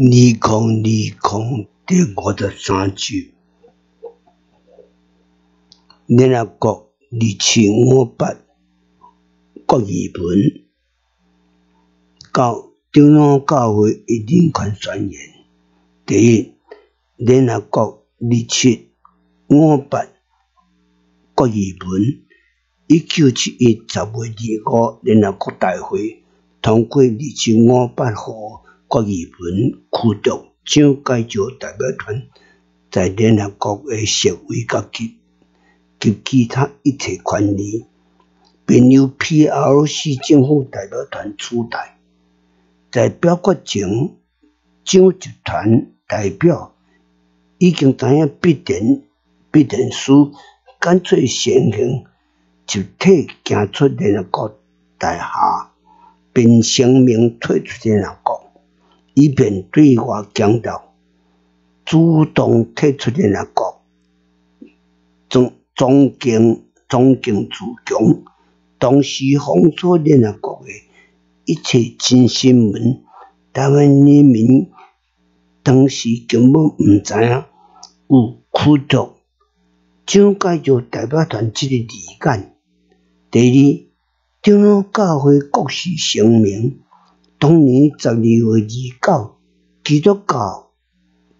二零二零第五十三集，联合国二七五八决议文，到长老教会一人权宣言。第一，联合国二七五八决议文，一九七一十月二五联合国大会通过二七五八号。国议文区长蒋介石代表团在联合国的席位甲及及其他一切权利，并由 PRC 政府代表团取代。在表决前，蒋集团代表已经知影必定必定使干脆先行集体行出联合国大厦，并声明退出联合国。以便对外强调，主动退出联合国，尊尊敬尊敬自强，同时封锁联合国的一切新新闻。台湾人民当时根本毋知影有驱逐蒋介石代表团这个理念。第二，中央教会国事声明。当年十二月二九，基督教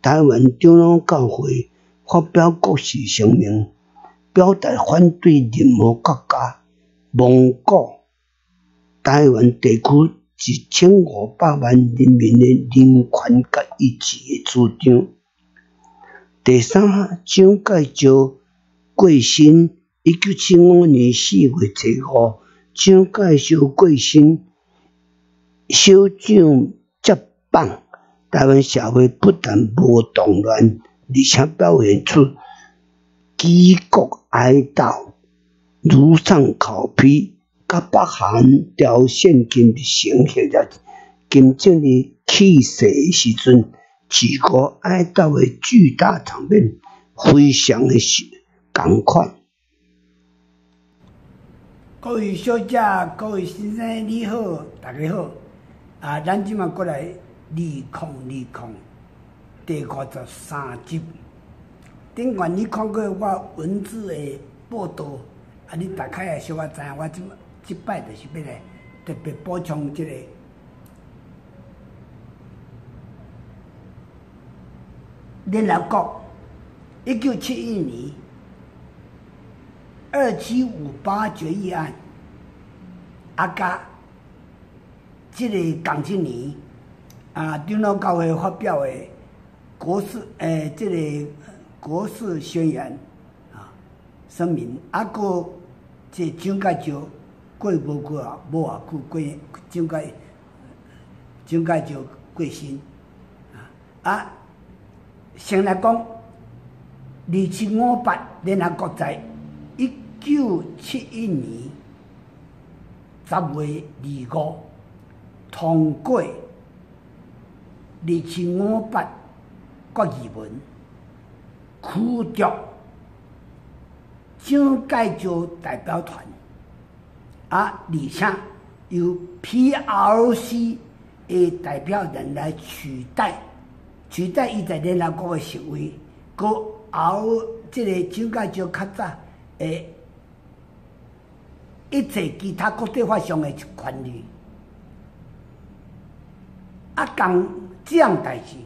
台湾长老教会发表国事声明，表达反对任何国家蒙古台湾地区一千五百万人民的人权甲意志的主张。第三，蒋介石过身，一九七五年四月七号，蒋介石过身。首长接棒，台湾社会不但无动乱，而且表现出举国哀悼、如丧考妣、甲北韩朝鲜金的成血热、金正的去世时阵，举国哀悼的巨大场面，非常的感慨。各位小姐、各位先生，你好，大家好。啊，咱即马过来二空二空第五十三集，顶管你看过我文字的报道，啊，你大概也小可知影，我即即摆就是要来特别补充即个联合国一九七一年二七五八决议案，阿加。即个港七年，啊，长老教会发表的国事，诶，即个国事宣言啊，声明，啊，个即蒋介石过无过啊，无偌久过蒋介蒋介石过身啊，啊，先来讲二七五八联合国在一九七一年十月二五。通过二千五八决议文，驱逐蒋介石代表团，啊，而且由 P.R.C. 的代表人来取代，取代伊在联合国的席位，个后即个蒋介石较早诶一切其他国际法上的权利。啊，讲这样代志，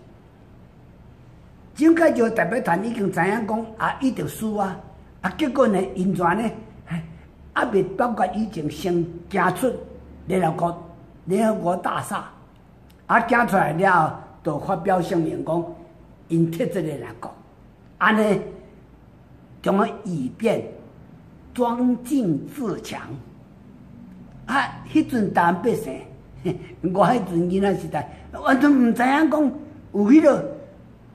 蒋介石代表团已经知影讲啊，伊着输啊，啊，结果呢，因怎呢？啊，未包括以前先行出联合国联合国大厦，啊，行出来了后，就发表声明讲，因退出联合国，安尼，将个以便装进自强，啊，迄阵大百姓。我迄阵囡仔时代，完全毋知影讲有迄个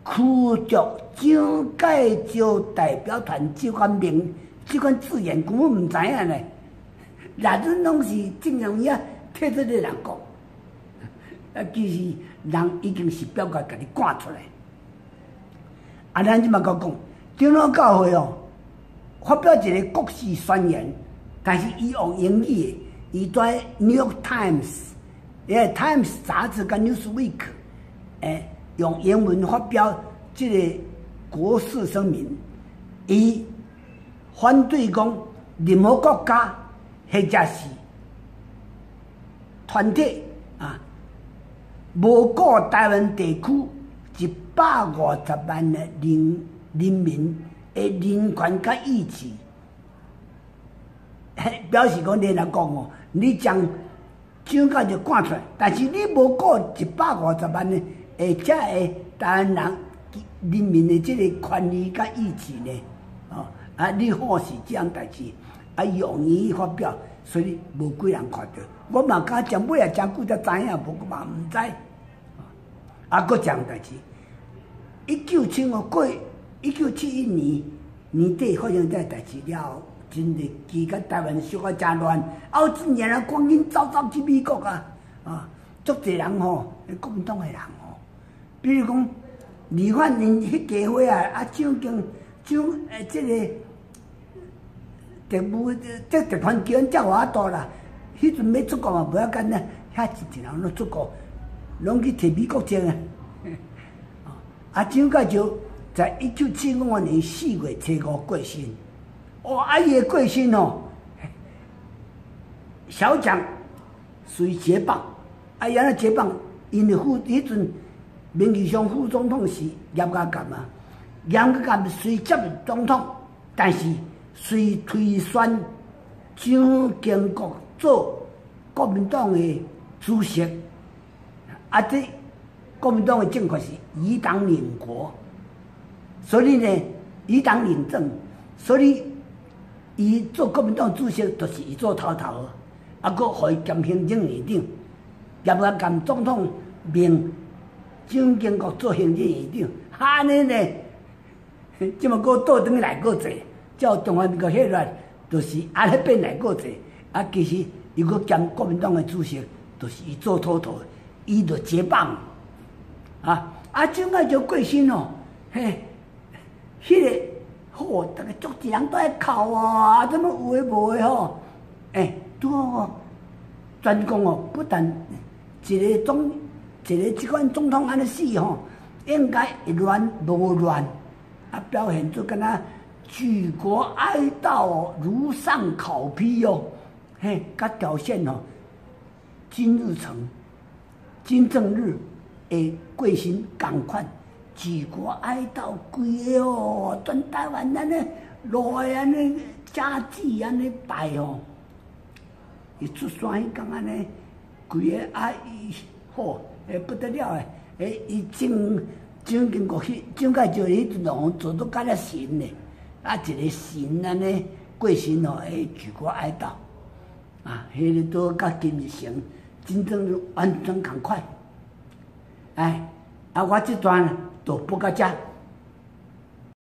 驱逐蒋介石代表团即款名、即款字眼，根本毋知影呢。那阵拢是正常伊啊，退出咧人讲，啊，其实人已经是表格甲你赶出来。啊，咱即马讲讲，长老教会哦，发表一个国事宣言，但是伊用英语，伊在《New York Times》。因为《Times》杂志跟《Newsweek》诶，用英文发表这个国事声明，伊反对讲任何国家或者是团体啊，无顾台湾地区一百五十万的人人民的人权甲意志，表示讲你来讲哦，你将蒋介石赶出来，但是你无顾一百五十万的。而且诶，台湾人人民的这个权利甲意志呢，哦，啊，你好是这样代志，啊，容易发表，所以无几人看到。我嘛甲讲尾啊，讲久才知影，无嘛毋知。啊，搁这样代志。一九七五过，一九七一年年底发生这代志了，真的期间台湾小可真乱，后几年啊，光阴走走去美国啊，啊，足侪人吼，国民党诶人吼。比如讲，李焕英迄家伙啊，啊，蒋经蒋诶，即个特务，即特团叫叫偌大啦。迄阵要出国嘛，无要紧啦，遐一人拢出国，拢去摕美国证啊。啊，蒋介石在一九七五年四月初五过身。哦，啊伊诶过身哦，小蒋随接棒，啊，原来接棒，因为副迄阵。名义上副总统是严家淦啊，严家淦虽接总统，但是虽推选蒋经国做国民党的主席，啊，这国民党的政权是以党领国，所以呢，以党领政，所以伊做国民党主席就是伊做头头，啊，佫互伊兼行政院长，严家淦总统命。蒋经国做行政院长，安尼呢？即么个倒转来过济，照中华民国迄乱，就是安尼变来过济。啊，其实如果兼国民党的主席，就是伊做头头，伊就接棒。啊，啊，蒋介石过身哦，嘿，迄个好，大家足一人都在哭啊，怎么有诶无诶吼？诶，拄好哦专讲哦，不但一个总。一个即款总统安尼死吼，应该会乱无乱，啊表现出敢若举国哀悼如丧考妣哦，嘿，甲表现哦，金日成，金正日诶过身共款，举国哀悼规个哦，全台湾安尼来安尼家具安尼摆哦，伊出山迄讲安尼，规个哀好。诶，不得了诶！诶，伊蒋蒋经国迄蒋介石迄阵哦，做到甲了神呢，啊，一个神安尼过身哦，诶，举国哀悼，啊，迄个都甲金日成真正完全共快，哎，啊，我即段就播到遮。